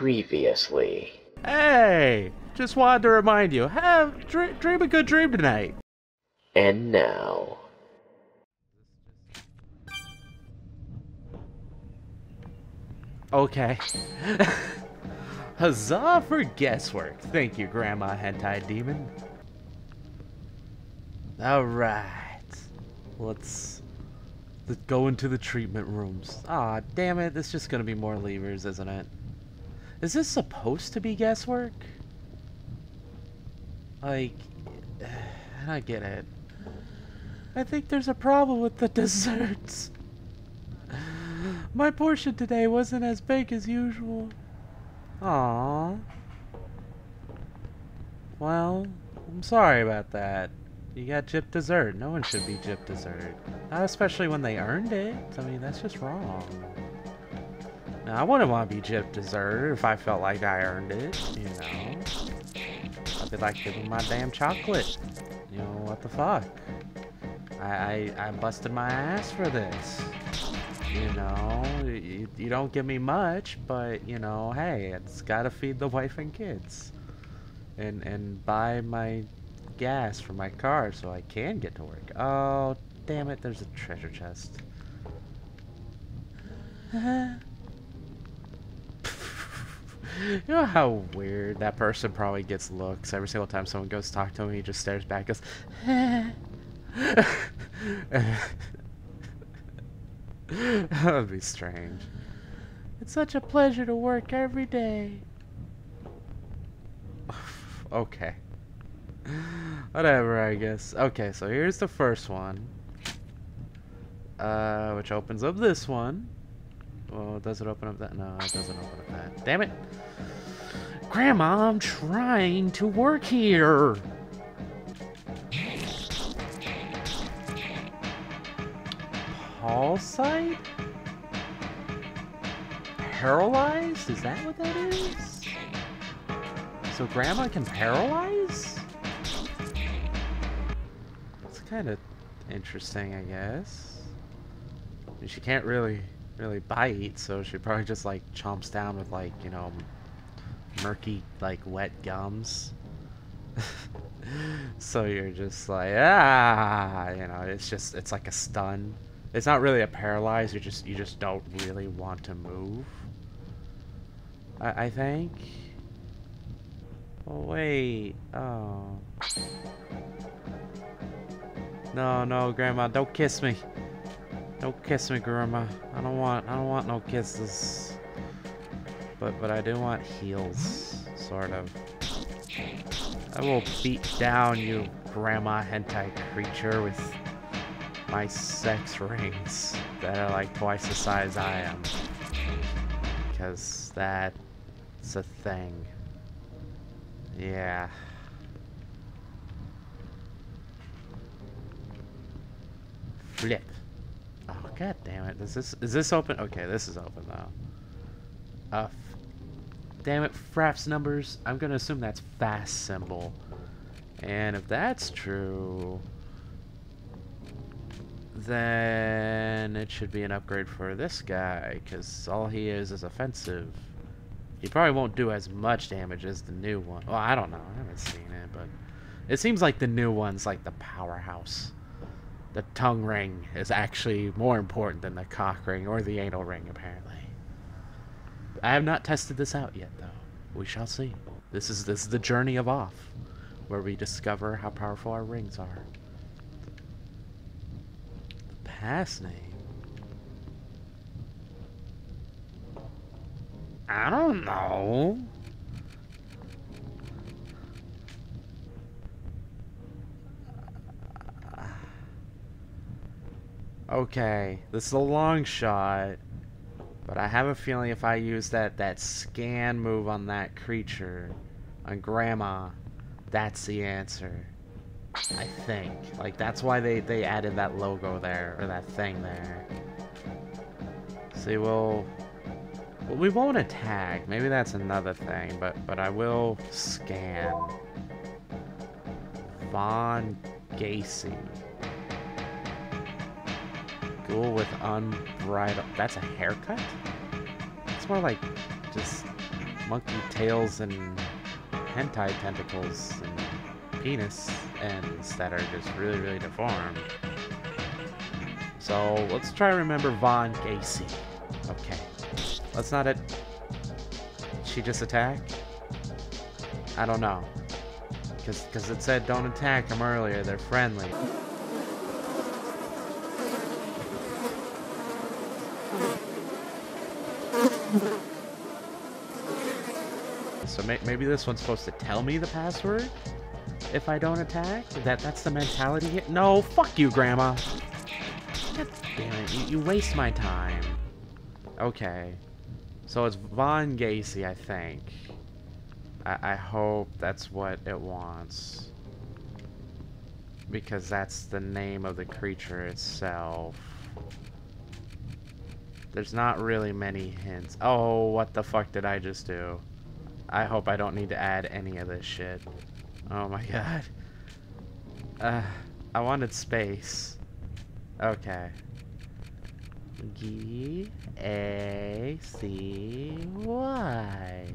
Previously. Hey, just wanted to remind you, have dream, dream a good dream tonight. And now. Okay. Huzzah for guesswork. Thank you, Grandma Hentai Demon. Alright. Let's, let's go into the treatment rooms. Ah, damn it. This is just gonna be more levers, isn't it? Is this supposed to be guesswork? Like, I don't get it. I think there's a problem with the desserts. My portion today wasn't as big as usual. Aww. Well, I'm sorry about that. You got gypped dessert. No one should be gypped dessert. Not especially when they earned it. I mean, that's just wrong. Now, I wouldn't want to be gypped dessert if I felt like I earned it, you know. I'd be like, give me my damn chocolate. You know, what the fuck? I, I, I busted my ass for this. You know, you, you don't give me much, but, you know, hey, it's gotta feed the wife and kids. And, and buy my gas for my car so I can get to work. Oh, damn it, there's a treasure chest. you know how weird that person probably gets looks every single time someone goes to talk to him, he just stares back and goes, that would be strange. It's such a pleasure to work every day. okay. Whatever, I guess. Okay, so here's the first one. Uh, which opens up this one. Well, does it open up that? No, it doesn't open up that. Damn it! Grandma, I'm trying to work here! Paul site? Paralyzed? Is that what that is? So grandma can paralyze? That's kind of interesting, I guess. I mean, she can't really, really bite, so she probably just like chomps down with like, you know, murky, like wet gums. so you're just like, ah, you know, it's just, it's like a stun. It's not really a paralyze. You just you just don't really want to move. I I think. Oh wait. Oh. No no, Grandma, don't kiss me. Don't kiss me, Grandma. I don't want I don't want no kisses. But but I do want heels, sort of. I will beat down you, Grandma hentai creature, with my sex rings that are like twice the size I am. Because that's a thing. Yeah. Flip. Oh god damn it. Is this is this open? Okay, this is open though. Uh damn it, fraps numbers. I'm gonna assume that's fast symbol. And if that's true, then it should be an upgrade for this guy, because all he is is offensive. He probably won't do as much damage as the new one. Well, I don't know. I haven't seen it, but it seems like the new one's like the powerhouse. The tongue ring is actually more important than the cock ring or the anal ring, apparently. I have not tested this out yet, though. We shall see. This is this is the journey of off, where we discover how powerful our rings are The pass name? I don't know. Okay, this is a long shot, but I have a feeling if I use that, that scan move on that creature, on Grandma, that's the answer. I think. Like, that's why they, they added that logo there, or that thing there. See, we'll... Well, we won't attack. Maybe that's another thing, but, but I will scan. Von Gacy. With unbridled... That's a haircut? It's more like just monkey tails and hentai tentacles and penis ends that are just really, really deformed. So let's try to remember Von Gacy. Okay. Let's not at. She just attack? I don't know. Because cause it said don't attack them earlier, they're friendly. So may maybe this one's supposed to tell me the password if I don't attack? That That's the mentality here? No, fuck you, Grandma. God damn it, you, you waste my time. Okay. So it's Von Gacy, I think. I, I hope that's what it wants. Because that's the name of the creature itself. There's not really many hints. Oh, what the fuck did I just do? I hope I don't need to add any of this shit. Oh my god. Uh, I wanted space. Okay. G A C Y.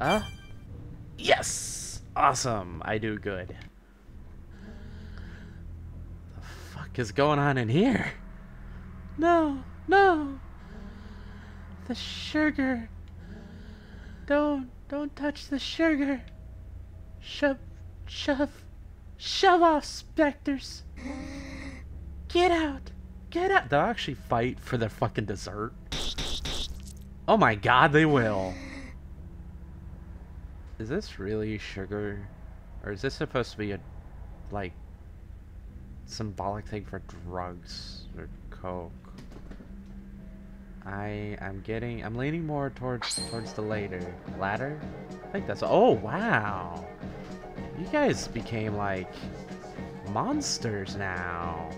Uh? Yes! Awesome. I do good. The fuck is going on in here? No, no. The sugar. Don't, don't touch the sugar. Shove, shove, shove off, specters. Get out. Get out. They'll actually fight for their fucking dessert. Oh my god, they will. Is this really sugar? Or is this supposed to be a, like, symbolic thing for drugs or coke? I I'm getting I'm leaning more towards towards the later latter. I think that's oh wow. You guys became like monsters now.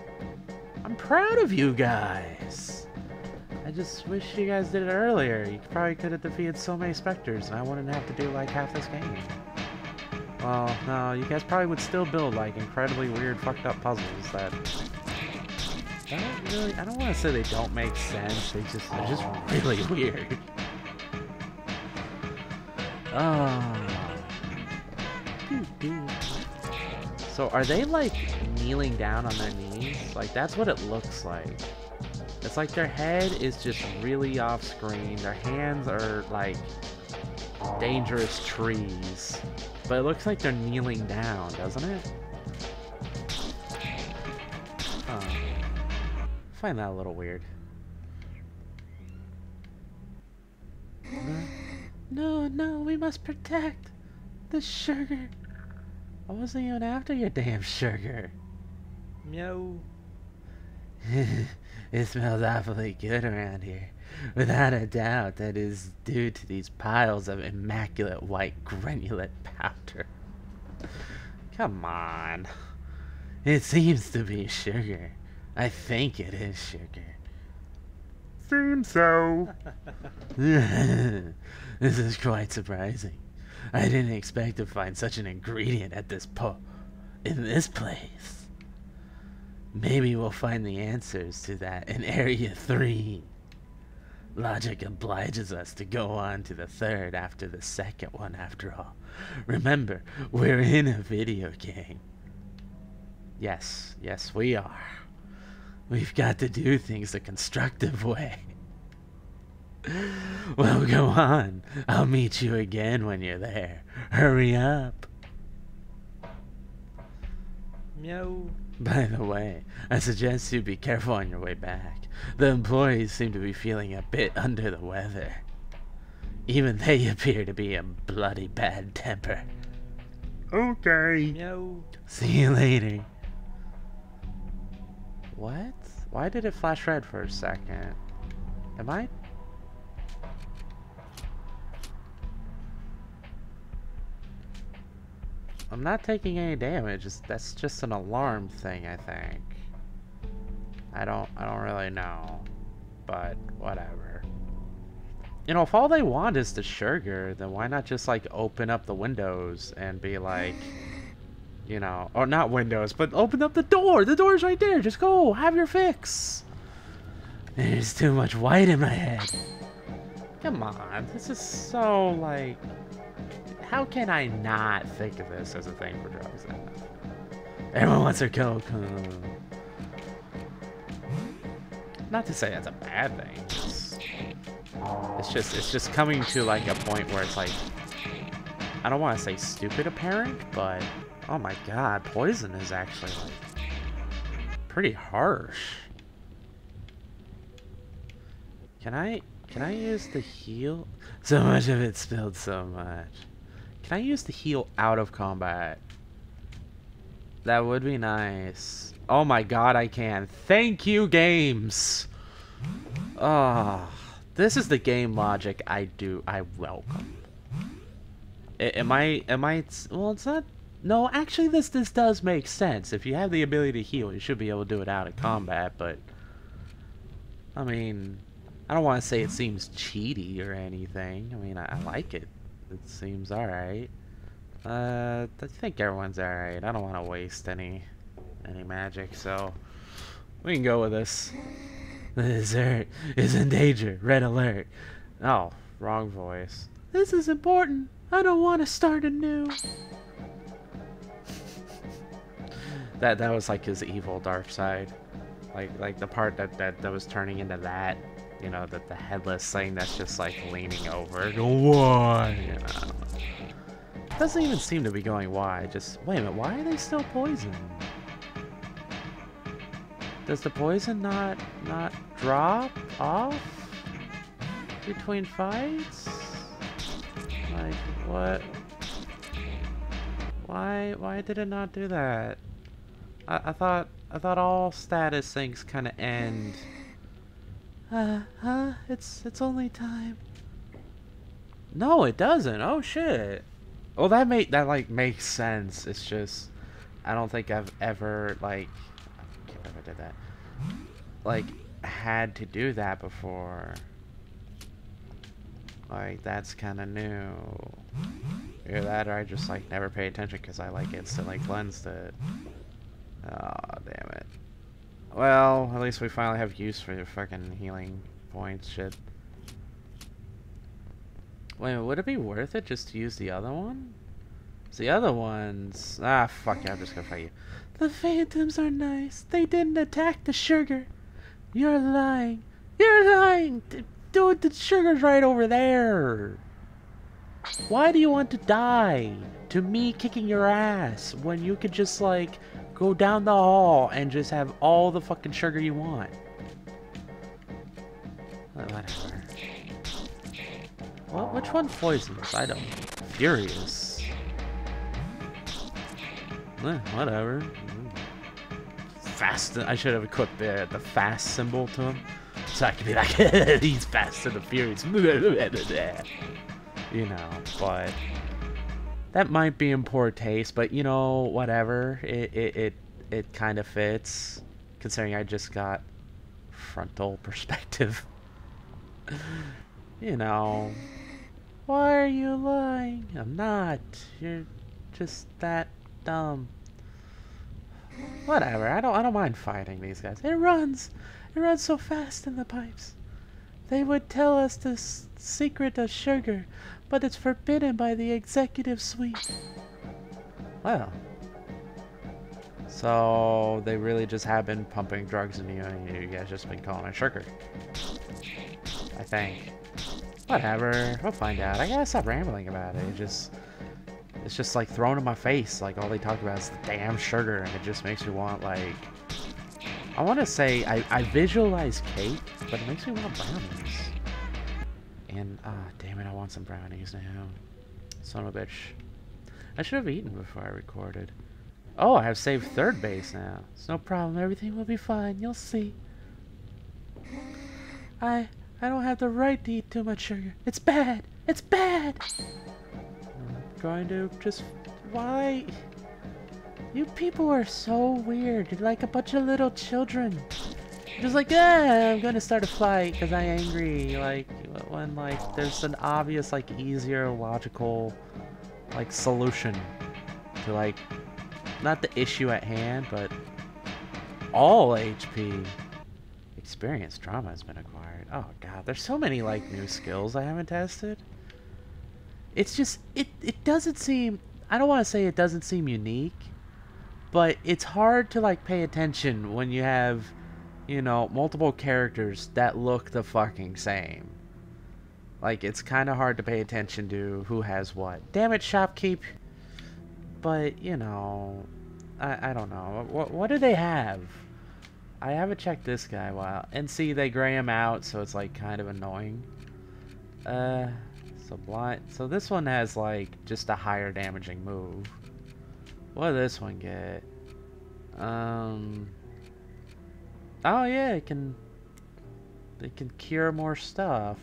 I'm proud of you guys. I just wish you guys did it earlier. You probably could have defeated so many specters and I wouldn't have to do like half this game. Well, no, you guys probably would still build like incredibly weird fucked up puzzles that don't really, I don't want to say they don't make sense, they just, they're just really weird. Oh. So are they like kneeling down on their knees? Like that's what it looks like. It's like their head is just really off screen. Their hands are like dangerous trees. But it looks like they're kneeling down, doesn't it? Find that a little weird. No, no, we must protect the sugar. I wasn't even after your damn sugar. Meow. it smells awfully good around here. Without a doubt, that is due to these piles of immaculate white granulate powder. Come on. It seems to be sugar. I think it is sugar. Seems so. this is quite surprising. I didn't expect to find such an ingredient at this po in this place. Maybe we'll find the answers to that in Area 3. Logic obliges us to go on to the third after the second one, after all. Remember, we're in a video game. Yes, yes, we are. We've got to do things a constructive way. Well, go on. I'll meet you again when you're there. Hurry up. Meow. By the way, I suggest you be careful on your way back. The employees seem to be feeling a bit under the weather. Even they appear to be in bloody bad temper. Okay. Meow. See you later. What? Why did it flash red for a second? Am I? I'm not taking any damage. That's just an alarm thing, I think. I don't, I don't really know, but whatever. You know, if all they want is the sugar, then why not just like open up the windows and be like, you know, or not windows, but open up the door. The door's right there. Just go. Have your fix. There's too much white in my head. Come on, this is so like. How can I not think of this as a thing for drugs? Everyone wants their coke. Not to say that's a bad thing. It's, it's just it's just coming to like a point where it's like I don't want to say stupid apparent, but oh my god, poison is actually like pretty harsh. Can I can I use the heal? So much of it spilled so much. Can I use the heal out of combat? That would be nice. Oh my god, I can. Thank you, games! Ah, oh, this is the game logic I do, I welcome. I, am I, am I, well, it's not, no, actually this, this does make sense. If you have the ability to heal, you should be able to do it out of combat, but, I mean, I don't want to say it seems cheaty or anything. I mean, I, I like it. It seems alright. Uh, I think everyone's alright. I don't want to waste any any magic, so we can go with this. The dessert is in danger. Red alert. Oh, wrong voice. This is important. I don't want to start anew. That that was like his evil dark side. Like like the part that that, that was turning into that. You know, that the headless thing that's just like leaning over. Why? You know, doesn't even seem to be going why. Just, wait a minute, why are they still poisoned? Does the poison not, not drop off between fights? Like, what? Why, why did it not do that? I, I thought, I thought all status things kind of end. Uh, huh? It's, it's only time. No, it doesn't. Oh, shit. Well, that make that like makes sense. It's just I don't think I've ever like I can't remember I did that. Like had to do that before. Like that's kind of new. Either that or I just like never pay attention because I like instantly cleansed it. Oh damn it. Well, at least we finally have use for your fucking healing points. Shit. Wait, would it be worth it just to use the other one? The other ones... Ah, fuck yeah, I'm just gonna fight you. The phantoms are nice. They didn't attack the sugar. You're lying. You're lying! Dude, the sugar's right over there! Why do you want to die? To me kicking your ass when you could just, like, go down the hall and just have all the fucking sugar you want. Whatever. What? Which one poisons? I don't. Furious. Eh, whatever. Fast. I should have equipped the the fast symbol to him, so I could be like, he's fast and the furious. you know, but that might be in poor taste. But you know, whatever. It it it, it kind of fits, considering I just got frontal perspective. you know. Why are you lying? I'm not. You're just that dumb. Whatever. I don't. I don't mind fighting these guys. It runs. It runs so fast in the pipes. They would tell us the secret of sugar, but it's forbidden by the executive suite. Well. So they really just have been pumping drugs in you, and you guys just been calling it sugar. I think. Whatever, we'll find out. I gotta stop rambling about it. it just, it's just like thrown in my face. Like all they talk about is the damn sugar, and it just makes me want like, I want to say I, I visualize cake, but it makes me want brownies. And ah, damn it, I want some brownies now. Son of a bitch. I should have eaten before I recorded. Oh, I have saved third base now. It's no problem. Everything will be fine. You'll see. I I don't have the right to eat too much sugar. It's bad. It's bad. I'm going to just... Why? You people are so weird. You're like a bunch of little children. Just like, ah, I'm gonna start a fight because I'm angry. Like, when, like, there's an obvious, like, easier, logical, like, solution to, like, not the issue at hand, but all HP Experience drama has been acquired. Oh god, there's so many like new skills I haven't tested. It's just it it doesn't seem I don't want to say it doesn't seem unique, but it's hard to like pay attention when you have, you know, multiple characters that look the fucking same. Like it's kind of hard to pay attention to who has what. Damn it, shopkeep. But you know, I I don't know. What what do they have? I haven't checked this guy while. And see, they gray him out, so it's like kind of annoying. Uh, so blind. So this one has like just a higher damaging move. What does this one get? Um. Oh yeah, it can. It can cure more stuff.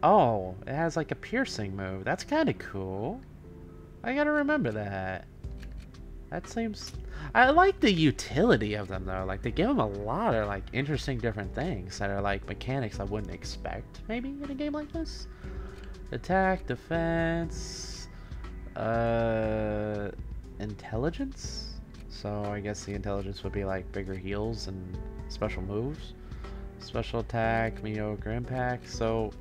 Oh, it has like a piercing move. That's kind of cool. I gotta remember that. That seems I like the utility of them though. Like they give them a lot of like interesting different things that are like mechanics I wouldn't expect maybe in a game like this. Attack, defense, uh, intelligence. So I guess the intelligence would be like bigger heals and special moves. Special attack, mediocre impact. So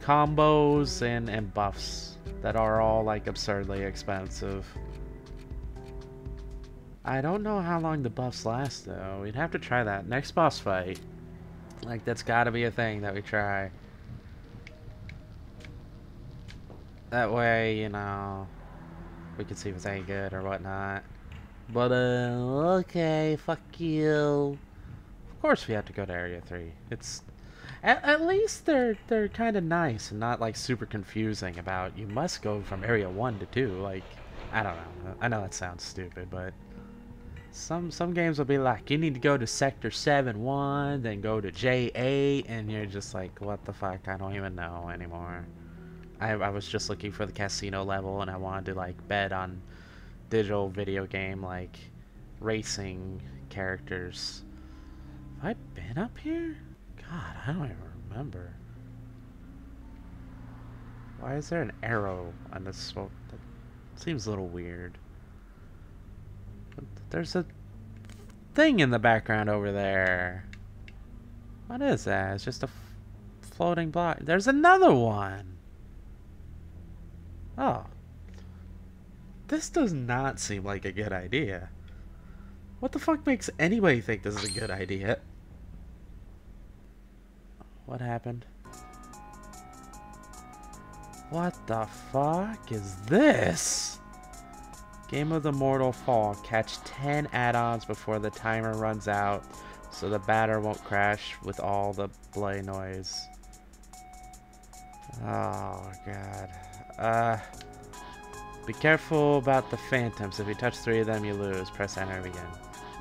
combos and, and buffs that are all like absurdly expensive. I don't know how long the buffs last though. We'd have to try that. Next boss fight. Like that's gotta be a thing that we try. That way, you know, we can see if it's any good or whatnot. But, uh, okay, fuck you. Of course we have to go to Area 3. It's, at, at least they're, they're kind of nice and not, like, super confusing about you must go from Area 1 to 2. Like, I don't know. I know that sounds stupid, but some some games will be like, you need to go to Sector 7-1, then go to J8, and you're just like, what the fuck, I don't even know anymore. I, I was just looking for the casino level, and I wanted to, like, bet on digital video game, like, racing characters. Have I been up here? God, I don't even remember. Why is there an arrow on this smoke? That seems a little weird. There's a thing in the background over there. What is that? It's just a floating block. There's another one. Oh. This does not seem like a good idea. What the fuck makes anybody think this is a good idea? What happened? What the fuck is this? Game of the Mortal Fall. Catch 10 add-ons before the timer runs out so the batter won't crash with all the play noise. Oh, God. Uh, be careful about the phantoms. If you touch three of them, you lose. Press enter again.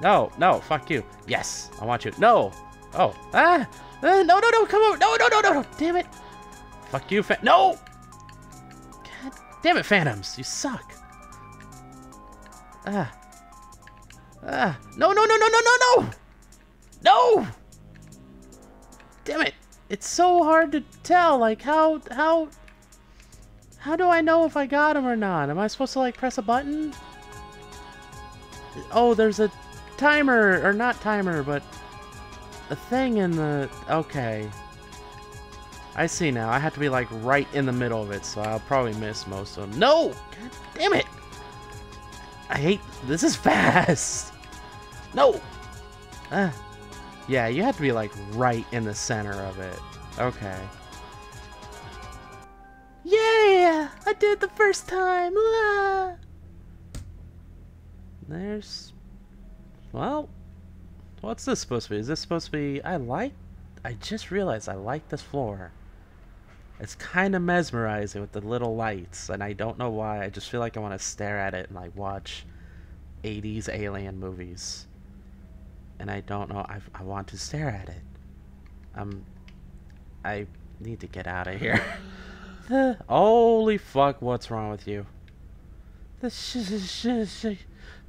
No, no, fuck you. Yes, I want you. No. Oh, ah, uh, no, no, no, come on. No, no, no, no, no. Damn it. Fuck you, fa- No. God damn it, phantoms. You suck. Ah. Ah. No, no, no, no, no, no, no! No! Damn it. It's so hard to tell. Like, how, how... How do I know if I got him or not? Am I supposed to, like, press a button? Oh, there's a timer, or not timer, but a thing in the... Okay. I see now. I have to be, like, right in the middle of it, so I'll probably miss most of them. No! God damn it! I hate... This is fast! No! Uh, yeah, you have to be, like, right in the center of it. Okay. Yeah! I did the first time! There's... Well... What's this supposed to be? Is this supposed to be... I like... I just realized I like this floor. It's kind of mesmerizing with the little lights, and I don't know why. I just feel like I want to stare at it and like watch 80s alien movies. And I don't know. I, I want to stare at it. Um, I need to get out of here. holy fuck! What's wrong with you? The sh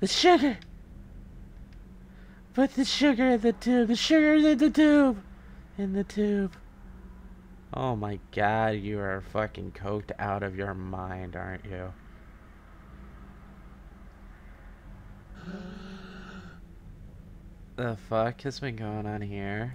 the sugar. Put the sugar in the tube. The sugar in the tube. In the tube. Oh my god, you are fucking coked out of your mind, aren't you? The fuck has been going on here?